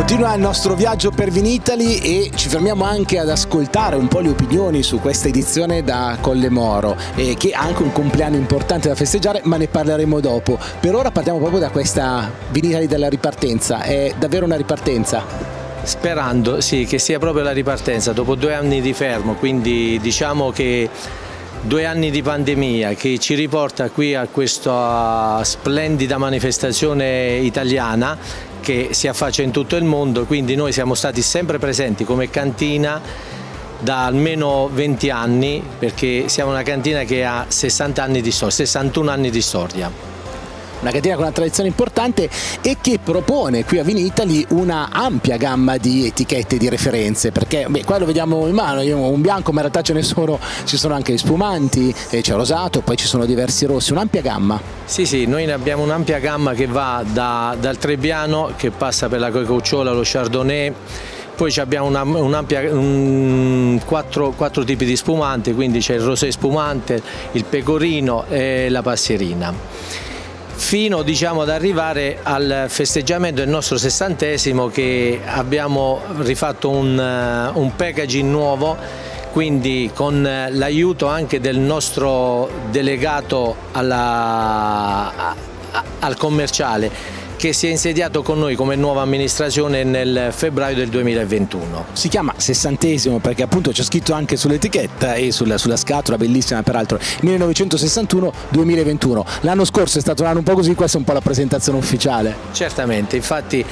Continua il nostro viaggio per Vinitali e ci fermiamo anche ad ascoltare un po' le opinioni su questa edizione da Colle Moro, eh, che ha anche un compleanno importante da festeggiare, ma ne parleremo dopo. Per ora partiamo proprio da questa Vinitali della ripartenza, è davvero una ripartenza? Sperando sì, che sia proprio la ripartenza dopo due anni di fermo, quindi diciamo che due anni di pandemia che ci riporta qui a questa splendida manifestazione italiana che si affaccia in tutto il mondo, quindi noi siamo stati sempre presenti come cantina da almeno 20 anni perché siamo una cantina che ha 60 anni di storia, 61 anni di storia una cantina con una tradizione importante e che propone qui a Vinitali una ampia gamma di etichette di referenze perché beh, qua lo vediamo in mano, io ho un bianco ma in realtà ce ne sono, ci sono anche gli spumanti, eh, c'è rosato, poi ci sono diversi rossi, un'ampia gamma. Sì sì, noi ne abbiamo un'ampia gamma che va da, dal Trebbiano che passa per la Coicaucciola, lo Chardonnay poi abbiamo un'ampia, un, quattro, quattro, tipi di spumante, quindi c'è il rosé spumante, il pecorino e la passierina fino diciamo, ad arrivare al festeggiamento del nostro sessantesimo che abbiamo rifatto un, eh, un packaging nuovo quindi con l'aiuto anche del nostro delegato alla, al commerciale che si è insediato con noi come nuova amministrazione nel febbraio del 2021. Si chiama sessantesimo perché appunto c'è scritto anche sull'etichetta e sulla, sulla, scatola, bellissima peraltro, 1961-2021. L'anno scorso è stato un anno un po' così, questa è un po' la presentazione ufficiale. Certamente, infatti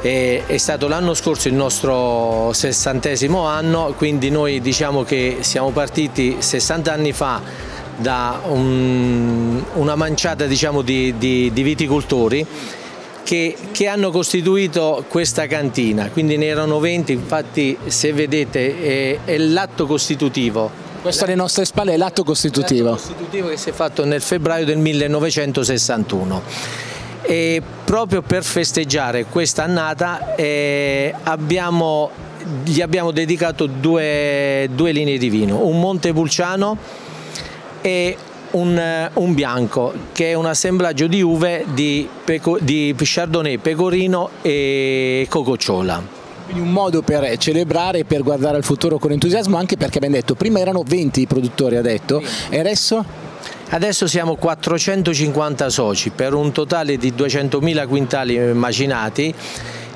è, stato l'anno scorso il nostro sessantesimo anno, quindi noi diciamo che siamo partiti 60 anni fa da un, una manciata diciamo, di, di, di, viticoltori che, che, hanno costituito questa cantina, quindi ne erano 20, infatti se vedete è, è l'atto costitutivo. Questo alle nostre spalle è l'atto costitutivo. L'atto costitutivo che si è fatto nel febbraio del 1961 e proprio per festeggiare questa annata eh, abbiamo, gli abbiamo dedicato due, due linee di vino, un Montepulciano e un, eh, un, bianco che è un assemblaggio di uve di, peco, di Chardonnay, Pecorino e Cococciola. Quindi un modo per celebrare e per guardare al futuro con entusiasmo anche perché abbiamo detto prima erano 20 i produttori ha detto e adesso? Adesso siamo 450 soci per un totale di 200.000 quintali macinati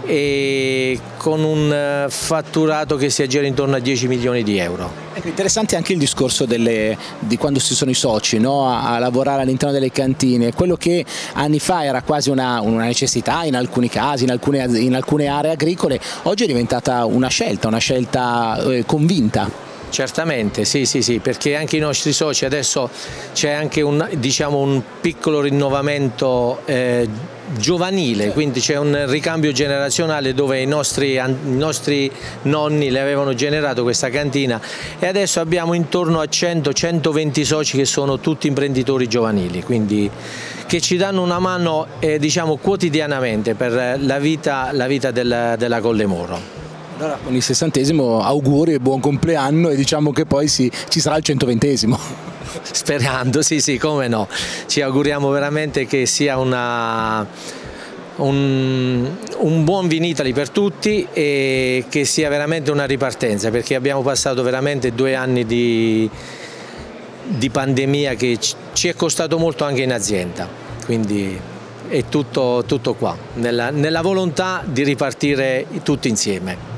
e con un eh, fatturato che si aggira intorno a 10 milioni di euro. Ecco, interessante anche il discorso delle, di quando si sono i soci no? a, a, lavorare all'interno delle cantine, quello che anni fa era quasi una, una necessità in alcuni casi, in alcune, in alcune, aree agricole, oggi è diventata una scelta, una scelta eh, convinta. Certamente, sì, sì, sì, perché anche i nostri soci adesso c'è anche un, diciamo, un, piccolo rinnovamento eh, giovanile, quindi c'è un ricambio generazionale dove i nostri, i nostri, nonni le avevano generato questa cantina e adesso abbiamo intorno a 100-120 soci che sono tutti imprenditori giovanili, quindi che ci danno una mano eh, diciamo, quotidianamente per la vita, la vita della, della Colle Moro. Allora con il sessantesimo auguri e buon compleanno e diciamo che poi sì, ci sarà il centoventesimo. Sperando, sì sì, come no. Ci auguriamo veramente che sia una, un, un, buon Vinitali per tutti e che sia veramente una ripartenza perché abbiamo passato veramente due anni di, di pandemia che ci è costato molto anche in azienda. Quindi è tutto, tutto qua, nella, nella volontà di ripartire tutti insieme.